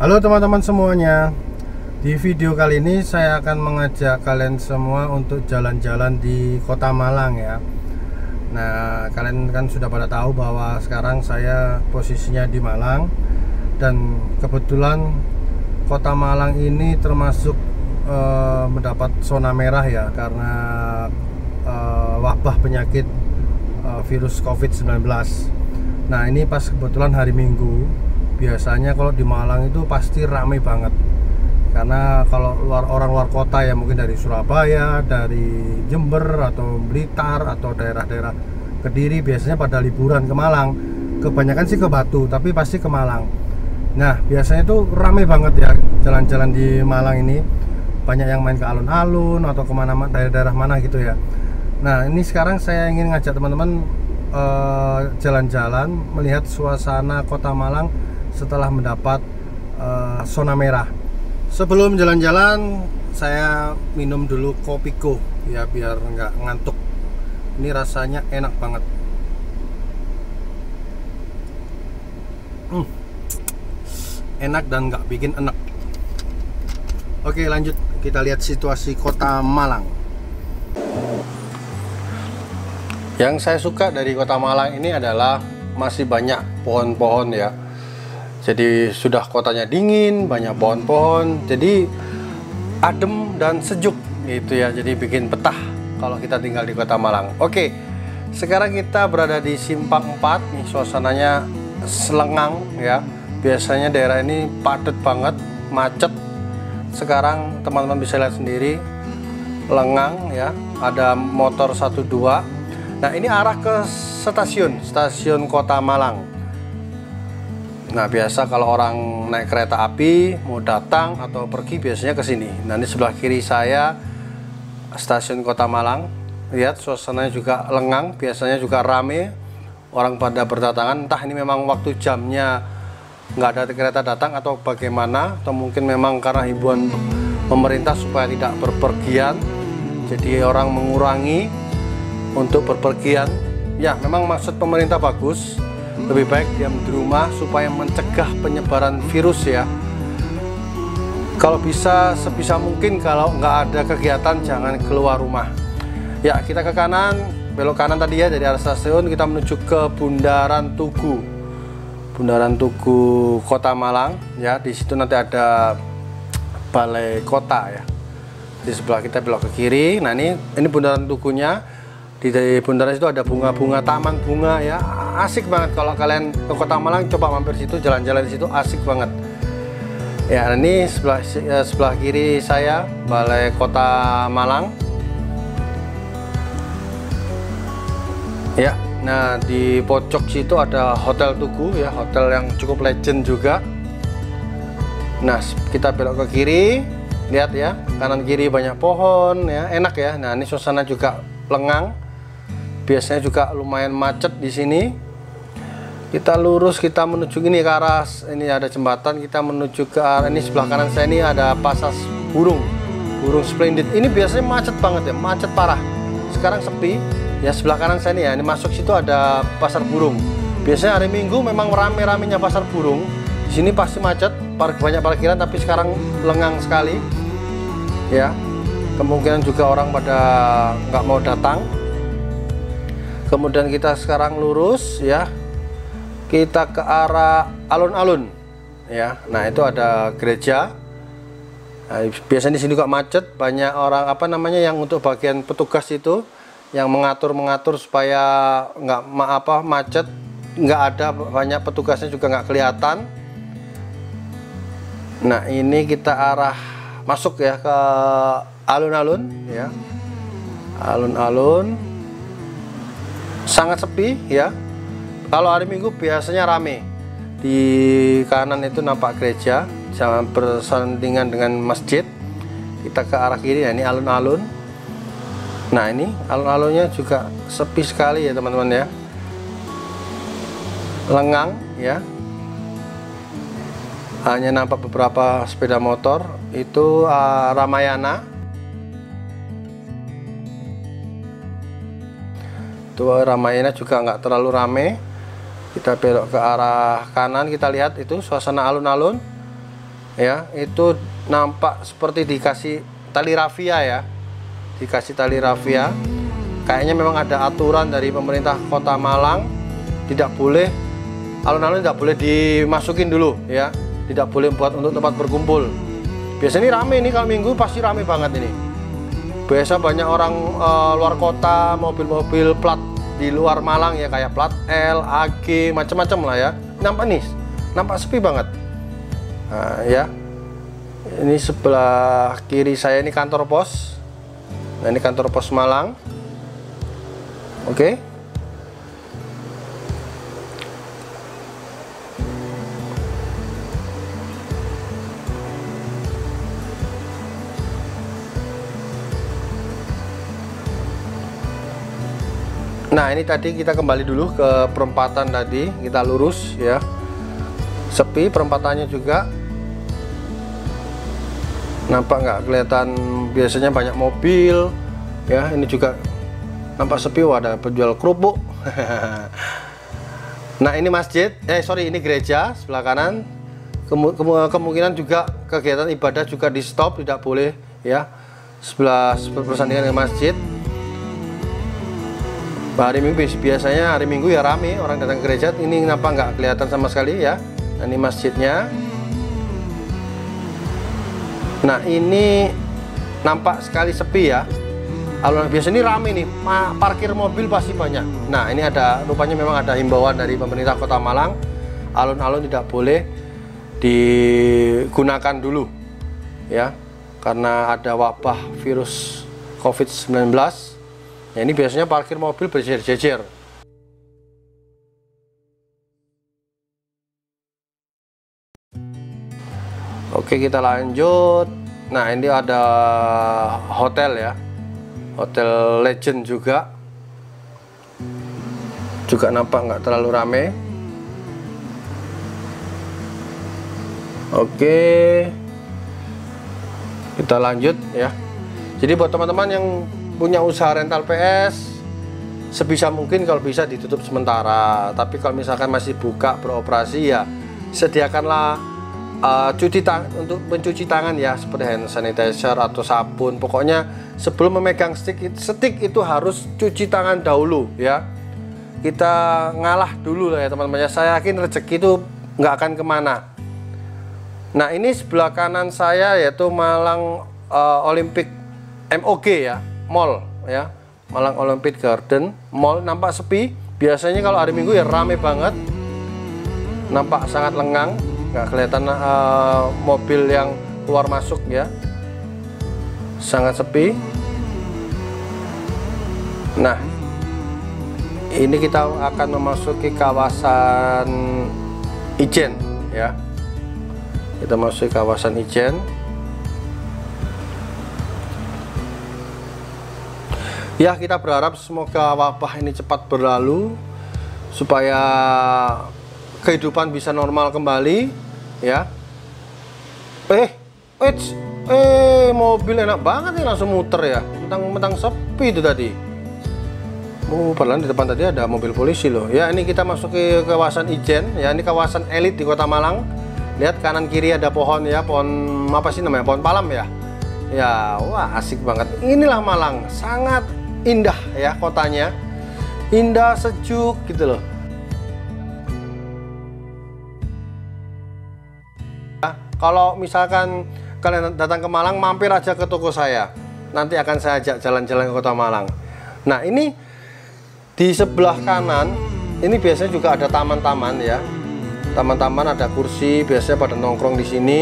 Halo teman-teman semuanya. Di video kali ini saya akan mengajak kalian semua untuk jalan-jalan di kota Malang ya. Nah kalian kan sudah pada tahu bahwa sekarang saya posisinya di Malang. Dan kebetulan kota Malang ini termasuk uh, mendapat zona merah ya Karena uh, wabah penyakit uh, virus COVID-19 Nah ini pas kebetulan hari Minggu biasanya kalau di Malang itu pasti ramai banget karena kalau luar orang luar kota ya mungkin dari Surabaya, dari Jember atau Blitar atau daerah-daerah Kediri biasanya pada liburan ke Malang. Kebanyakan sih ke Batu, tapi pasti ke Malang. Nah, biasanya itu ramai banget ya jalan-jalan di Malang ini. Banyak yang main ke alun-alun atau ke mana daerah-daerah mana gitu ya. Nah, ini sekarang saya ingin ngajak teman-teman uh, jalan-jalan melihat suasana kota Malang setelah mendapat uh, zona merah. Sebelum jalan-jalan, saya minum dulu kopiko ya biar nggak ngantuk. Ini rasanya enak banget. Hmm. Enak dan nggak bikin enak. Oke lanjut kita lihat situasi kota Malang. Yang saya suka dari kota Malang ini adalah masih banyak pohon-pohon ya jadi sudah kotanya dingin banyak pohon-pohon jadi adem dan sejuk gitu ya jadi bikin petah kalau kita tinggal di kota Malang. Oke sekarang kita berada di Simpang 4 nih suasananya selengang ya. Biasanya daerah ini padat banget macet. Sekarang teman-teman bisa lihat sendiri lengang ya ada motor 12 nah ini arah ke stasiun stasiun kota Malang Nah biasa kalau orang naik kereta api mau datang atau pergi biasanya ke sini. Nah ini sebelah kiri saya stasiun Kota Malang. Lihat suasananya juga lengang, biasanya juga rame. Orang pada berdatangan, entah ini memang waktu jamnya nggak ada kereta datang atau bagaimana, atau mungkin memang karena hiburan pemerintah supaya tidak berpergian. Jadi orang mengurangi untuk berpergian. Ya memang maksud pemerintah bagus, lebih baik diam di rumah supaya mencegah penyebaran virus ya. Kalau bisa sebisa mungkin kalau nggak ada kegiatan jangan keluar rumah. Ya kita ke kanan belok kanan tadi ya dari arah stasiun kita menuju ke Bundaran Tugu. Bundaran Tugu Kota Malang ya di situ nanti ada balai kota ya. Di sebelah kita belok ke kiri nah ini ini Bundaran Tugunya di bundaran itu ada bunga-bunga taman bunga ya. Asik banget. Kalau kalian ke kota Malang coba mampir situ jalan-jalan di situ asik banget. Ya ini sebelah eh, sebelah kiri saya balai kota Malang. Ya nah di pojok situ ada hotel Tugu ya. Hotel yang cukup legend juga. Nah kita belok ke kiri. Lihat ya. Kanan kiri banyak pohon ya. Enak ya. Nah ini suasana juga lengang biasanya juga lumayan macet di sini. Kita lurus kita menuju ini ke arah ini ada jembatan kita menuju ke arah ini sebelah kanan saya ini ada pasar burung. Burung splendid. Ini biasanya macet banget ya macet parah. Sekarang sepi. Ya sebelah kanan saya ini ya ini masuk situ ada pasar burung. Biasanya hari minggu memang rame-ramenya pasar burung. Di sini pasti macet banyak parkiran tapi sekarang lengang sekali. Ya kemungkinan juga orang pada nggak mau datang kemudian kita sekarang lurus ya. Kita ke arah alun-alun ya. Nah itu ada gereja. Nah, biasanya di sini juga macet banyak orang apa namanya yang untuk bagian petugas itu yang mengatur mengatur supaya nggak ma apa macet. Nggak ada banyak petugasnya juga nggak kelihatan. Nah ini kita arah masuk ya ke alun-alun ya. Alun-alun sangat sepi ya. Kalau hari minggu biasanya rame. Di kanan itu nampak gereja jangan bersandingan dengan masjid. Kita ke arah kiri ya ini alun-alun. Nah ini alun-alunnya juga sepi sekali ya teman-teman ya. Lengang ya. Hanya nampak beberapa sepeda motor. Itu uh, Ramayana itu Ramayana juga nggak terlalu rame. Kita belok ke arah kanan kita lihat itu suasana alun-alun. Ya itu nampak seperti dikasih tali rafia ya. Dikasih tali rafia. Kayaknya memang ada aturan dari pemerintah kota Malang. Tidak boleh alun-alun tidak boleh dimasukin dulu ya. Tidak boleh buat untuk tempat berkumpul. Biasanya ini rame nih kalau minggu pasti rame banget ini. Biasa banyak orang uh, luar kota mobil-mobil plat di luar Malang ya kayak plat L, AG, macam-macam lah ya. Nampak nih nampak sepi banget. Nah, ya. Ini sebelah kiri saya ini kantor pos. Nah ini kantor pos Malang. Oke. okay. Nah ini tadi kita kembali dulu ke perempatan tadi. Kita lurus ya. Sepi perempatannya juga. Nampak nggak kelihatan? Biasanya banyak mobil ya. Ini juga nampak sepi. Wah ada penjual kerupuk nah ini masjid. Eh sorry ini gereja sebelah kanan. Kemu kemungkinan juga kegiatan ibadah juga di stop tidak boleh ya. Sebelah bersandingan dengan masjid hari minggu biasanya hari minggu ya rame orang datang ke gereja ini kenapa nggak kelihatan sama sekali ya nah, ini masjidnya. Nah ini nampak sekali sepi ya. Alun biasa ini rame nih parkir mobil pasti banyak. Nah ini ada rupanya memang ada himbauan dari pemerintah kota Malang. Alun-alun tidak boleh digunakan dulu ya. Karena ada wabah virus COVID-19 Ya, ini biasanya parkir mobil berjejer-jejer. Oke, kita lanjut. Nah, ini ada hotel ya. Hotel Legend juga. Juga nampak nggak terlalu rame. Oke. Kita lanjut ya. Jadi buat teman-teman yang punya usaha rental PS sebisa mungkin kalau bisa ditutup sementara. Tapi kalau misalkan masih buka beroperasi ya sediakanlah uh, cuci tangan untuk mencuci tangan ya seperti hand sanitizer atau sabun. Pokoknya sebelum memegang stick stick itu harus cuci tangan dahulu ya. Kita ngalah dulu lah ya teman-teman ya. Saya yakin rezeki itu nggak akan ke mana. Nah ini sebelah kanan saya yaitu Malang uh, Olympic MOG ya mall ya. Malang Olympic Garden. Mall nampak sepi. Biasanya kalau hari Minggu ya rame banget. Nampak sangat lengang. Nggak kelihatan uh, mobil yang keluar masuk ya. Sangat sepi. Nah ini kita akan memasuki kawasan Ijen ya. Kita masuk kawasan Ijen Ya kita berharap semoga wabah ini cepat berlalu supaya kehidupan bisa normal kembali ya. Eh, eh, eh mobil enak banget nih langsung muter ya. Mentang-mentang sepi itu tadi. Oh, padahal di depan tadi ada mobil polisi loh. Ya, ini kita masuk ke kawasan Ijen. Ya, ini kawasan elit di Kota Malang. Lihat kanan kiri ada pohon ya, pohon apa sih namanya? Pohon palam ya. Ya, wah asik banget. Inilah Malang, sangat indah ya kotanya. Indah sejuk gitu loh. Nah, kalau misalkan kalian datang ke Malang mampir aja ke toko saya. Nanti akan saya ajak jalan-jalan ke kota Malang. Nah ini di sebelah kanan ini biasanya juga ada taman-taman ya. Taman-taman ada kursi biasanya pada nongkrong di sini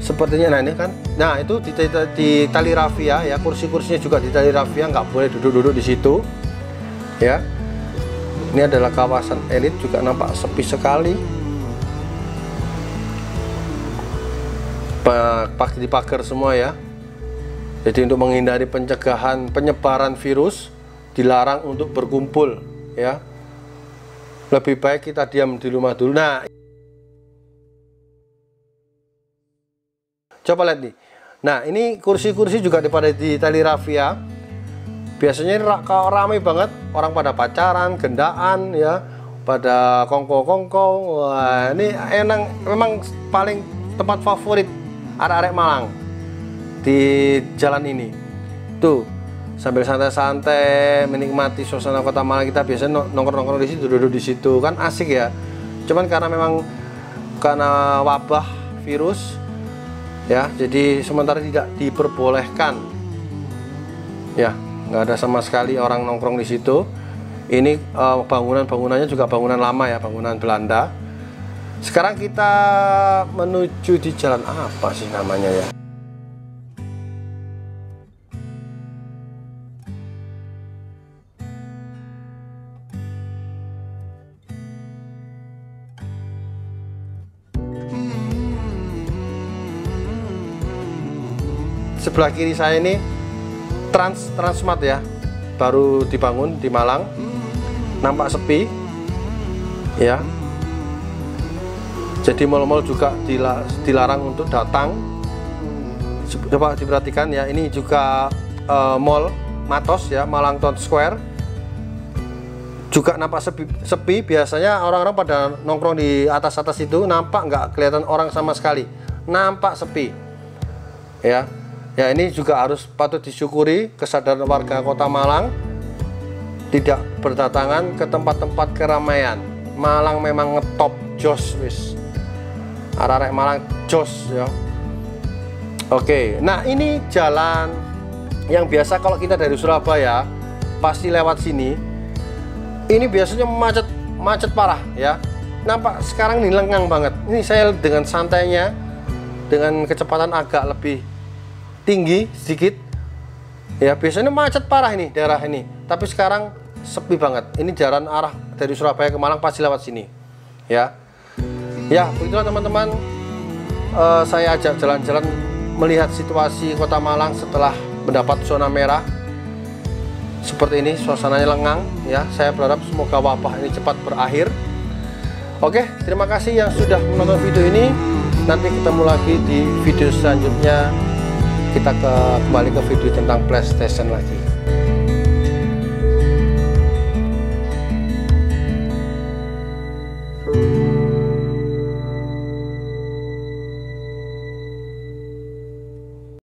sepertinya nah ini kan nah itu di, di, di tali rafia ya kursi-kursinya juga di tali rafia nggak boleh duduk-duduk di situ ya. Ini adalah kawasan elit juga nampak sepi sekali. Pakai di pagar semua ya. Jadi untuk menghindari pencegahan penyebaran virus dilarang untuk berkumpul ya. Lebih baik kita diam di rumah dulu. Nah Coba lihat nih. Nah, ini kursi-kursi juga pada di tali rafia. Biasanya ini ramai banget orang pada pacaran, gendaan ya, pada kongko-kongko. Wah, ini enak memang paling tempat favorit arek-arek Malang di jalan ini tuh sambil santai-santai menikmati suasana kota Malang kita biasanya nongkrong-nongkrong di situ duduk di situ kan asik ya cuman karena memang karena wabah virus ya jadi sementara tidak diperbolehkan. Ya nggak ada sama sekali orang nongkrong di situ. Ini uh, bangunan-bangunannya juga bangunan lama ya bangunan Belanda. Sekarang kita menuju di jalan apa sih namanya ya sebelah kiri saya ini Trans Transmart ya. Baru dibangun di Malang. Nampak sepi. Ya. Jadi mal-mal juga dilarang untuk datang. Coba diperhatikan ya ini juga uh, mall Matos ya Malang Town Square. Juga nampak sepi, sepi. Biasanya orang-orang pada nongkrong di atas-atas itu nampak nggak kelihatan orang sama sekali. Nampak sepi. Ya Ya ini juga harus patut disyukuri kesadaran warga kota Malang tidak berdatangan ke tempat-tempat keramaian. Malang memang ngetop jos wis. Ararek Malang jos ya. Oke, nah ini jalan yang biasa kalau kita dari Surabaya pasti lewat sini. Ini biasanya macet macet parah ya. Nampak sekarang ini lengang banget. Ini saya dengan santainya dengan kecepatan agak lebih tinggi sedikit. Ya biasanya macet parah ini daerah ini. Tapi sekarang sepi banget. Ini jalan arah dari Surabaya ke Malang pasti lewat sini. Ya. Ya begitulah teman-teman. Uh, saya ajak jalan-jalan melihat situasi kota Malang setelah mendapat zona merah. Seperti ini suasananya lengang ya. Saya berharap semoga wabah ini cepat berakhir. Oke terima kasih yang sudah menonton video ini. Nanti ketemu lagi di video selanjutnya kita ke kembali ke video tentang PlayStation lagi